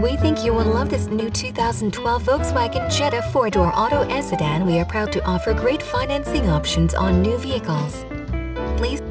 We think you will love this new 2012 Volkswagen Jetta 4-door auto and sedan. We are proud to offer great financing options on new vehicles. Please